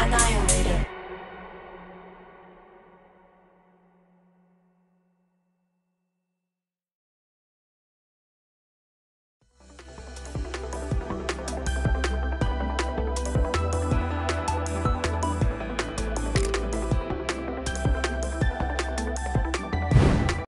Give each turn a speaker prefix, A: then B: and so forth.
A: and I am